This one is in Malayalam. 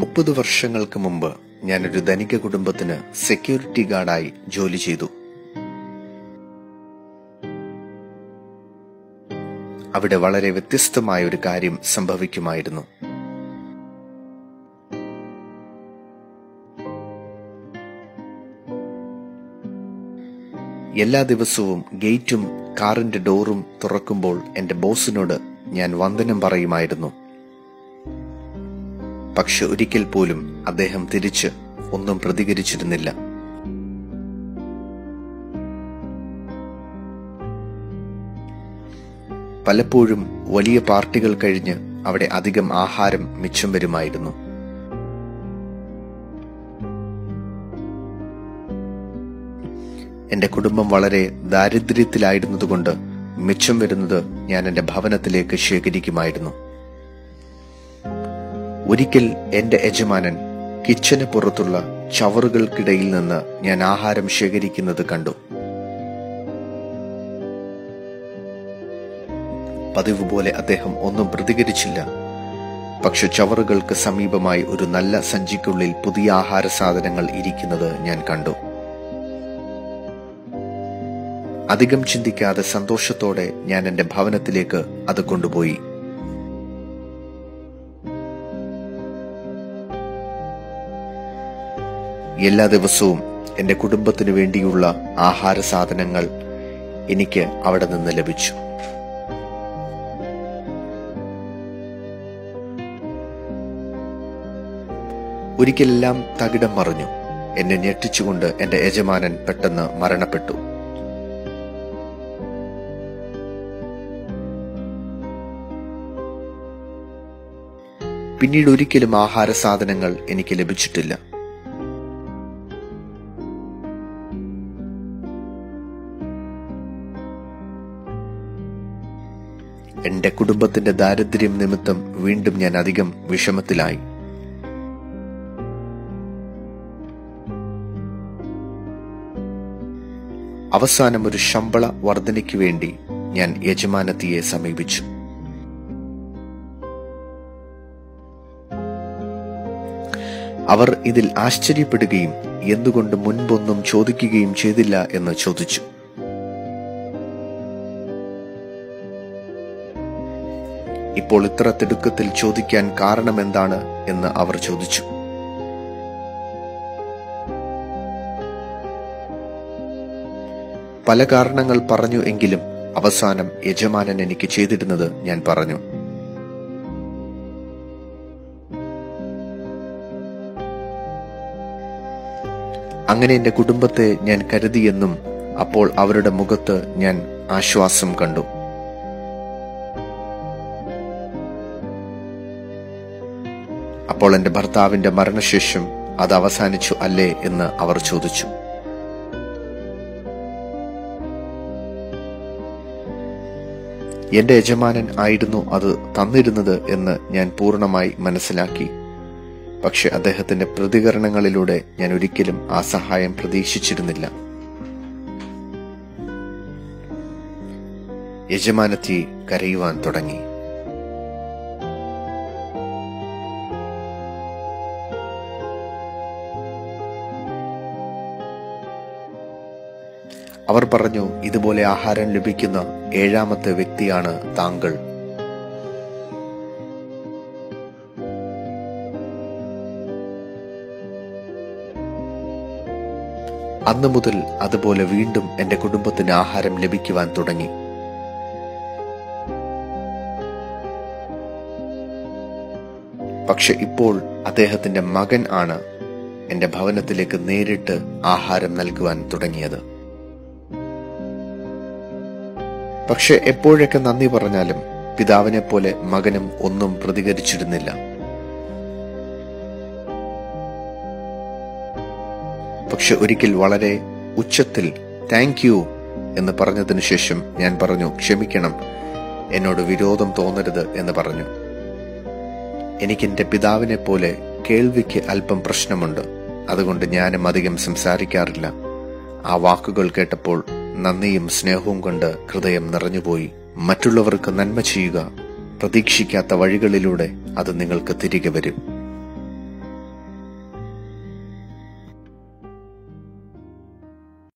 മുപ്പത് വർഷങ്ങൾക്ക് മുമ്പ് ഞാനൊരു ധനിക കുടുംബത്തിന് സെക്യൂരിറ്റി ഗാർഡായി ജോലി ചെയ്തു. അവിടെ വളരെ വ്യത്യസ്തമായ ഒരു കാര്യം സംഭവിക്കുമായിരുന്നു. എല്ലാ ദിവസവും ഗേറ്റും കാറിന്റെ ഡോറും തുറക്കുമ്പോൾ എന്റെ ബോസിനോട് ഞാൻ വന്ദനം പറയുമായിരുന്നു. പക്ഷെ ഒരിക്കൽ പോലും അദ്ദേഹം തിരിച്ച് ഒന്നും പ്രതികരിച്ചിരുന്നില്ല. പലപ്പോഴും വലിയ പാർട്ടികൾ കഴിഞ്ഞ് അവിടെ അധികം ആഹാരം മിച്ചം വരുമായിരുന്നു. എന്റെ കുടുംബം വളരെ ദാരിദ്ര്യത്തിലായിരുന്നതുകൊണ്ട് മിച്ചം വരുന്നത് ഞാൻ എന്റെ ഭവനത്തിലേക്ക് ശേഖരിക്കുമായിരുന്നു. ഒരിക്കൽ എന്റെ യജമാനൻ കിച്ചന് പുറത്തുള്ള ചവറുകൾക്കിടയിൽ നിന്ന് ഞാൻ ആഹാരം ശേഖരിക്കുന്നത് കണ്ടു. പതിവ് പോലെ അദ്ദേഹം ഒന്നും പ്രതികരിച്ചില്ല. പക്ഷെ ചവറുകൾക്ക് സമീപമായി ഒരു നല്ല സഞ്ചിക്കുള്ളിൽ പുതിയ ആഹാര സാധനങ്ങൾ ഇരിക്കുന്നത് ഞാൻ കണ്ടു. അധികം ചിന്തിക്കാതെ സന്തോഷത്തോടെ ഞാൻ എന്റെ ഭവനത്തിലേക്ക് അത് കൊണ്ടുപോയി. എല്ലാ ദിവസവും എന്റെ കുടുംബത്തിനു വേണ്ടിയുള്ള ആഹാര സാധനങ്ങൾ എനിക്ക് അവിടെ നിന്ന് ലഭിച്ചു. ഒരിക്കലെല്ലാം തകിടം മറിഞ്ഞു. എന്നെ ഞെട്ടിച്ചുകൊണ്ട് എന്റെ യജമാനൻ പെട്ടെന്ന് മരണപ്പെട്ടു. പിന്നീട് ഒരിക്കലും ആഹാര സാധനങ്ങൾ എനിക്ക് ലഭിച്ചിട്ടില്ല. എന്റെ കുടുംബത്തിന്റെ ദാരിദ്ര്യം നിമിത്തം വീണ്ടും ഞാൻ അധികം വിഷമത്തിലായി. അവസാനം ഒരു ശമ്പള വർധനയ്ക്ക് വേണ്ടി ഞാൻ യജമാനത്തിയെ സമീപിച്ചു. അവർ ഇതിൽ ആശ്ചര്യപ്പെടുകയും എന്തുകൊണ്ട് മുൻപൊന്നും ചോദിക്കുകയും ചെയ്തില്ല എന്ന് ചോദിച്ചു. ഇപ്പോൾ ഇത്ര തിടുക്കത്തിൽ ചോദിക്കാൻ കാരണമെന്താണ് എന്ന് അവർ ചോദിച്ചു. പല കാരണങ്ങൾ പറഞ്ഞു എങ്കിലും അവസാനം യജമാനൻ എനിക്ക് ചെയ്തിരുന്നത് ഞാൻ പറഞ്ഞു. അങ്ങനെ എന്റെ കുടുംബത്തെ ഞാൻ കരുതിയെന്നും അപ്പോൾ അവരുടെ മുഖത്ത് ഞാൻ ആശ്വാസം കണ്ടു. അപ്പോൾ എന്റെ ഭർത്താവിന്റെ മരണശേഷം അത് അവസാനിച്ചു അല്ലേ എന്ന് അവർ ചോദിച്ചു. എന്റെ യജമാനൻ ആയിരുന്നു അത് തന്നിരുന്നത് എന്ന് ഞാൻ പൂർണമായി മനസ്സിലാക്കി. പക്ഷെ അദ്ദേഹത്തിന്റെ പ്രതികരണങ്ങളിലൂടെ ഞാൻ ഒരിക്കലും ആ സഹായം പ്രതീക്ഷിച്ചിരുന്നില്ല. യജമാനത്തി കരയുവാൻ തുടങ്ങി. അവർ പറഞ്ഞു ഇതുപോലെ ആഹാരം ലഭിക്കുന്ന ഏഴാമത്തെ വ്യക്തിയാണ് താങ്കൾ. അന്നു മുതൽ അതുപോലെ വീണ്ടും എന്റെ കുടുംബത്തിന് ആഹാരം ലഭിക്കുവാൻ തുടങ്ങി. പക്ഷെ ഇപ്പോൾ അദ്ദേഹത്തിന്റെ മകൻ ആണ് എന്റെ ഭവനത്തിലേക്ക് നേരിട്ട് ആഹാരം നൽകുവാൻ തുടങ്ങിയത്. പക്ഷെ എപ്പോഴൊക്കെ നന്ദി പറഞ്ഞാലും പിതാവിനെ പോലെ മകനും ഒന്നും പ്രതികരിച്ചിരുന്നില്ല പക്ഷെ ഒരിക്കൽ വളരെ ഉച്ചത്തിൽ താങ്ക് യു എന്ന് പറഞ്ഞതിനു ശേഷം ഞാൻ പറഞ്ഞു ക്ഷമിക്കണം എന്നോട് വിരോധം തോന്നരുത് എന്ന് പറഞ്ഞു. എനിക്ക് എന്റെ പിതാവിനെ പോലെ കേൾവിക്ക് അല്പം പ്രശ്നമുണ്ട്. അതുകൊണ്ട് ഞാനും അധികം സംസാരിക്കാറില്ല. ആ വാക്കുകൾ കേട്ടപ്പോൾ നന്ദിയും സ്നേഹവും കൊണ്ട് ഹൃദയം നിറഞ്ഞുപോയി. മറ്റുള്ളവർക്ക് നന്മ ചെയ്യുക പ്രതീക്ഷിക്കാത്ത വഴികളിലൂടെ അത് നിങ്ങൾക്ക് തിരികെ വരും.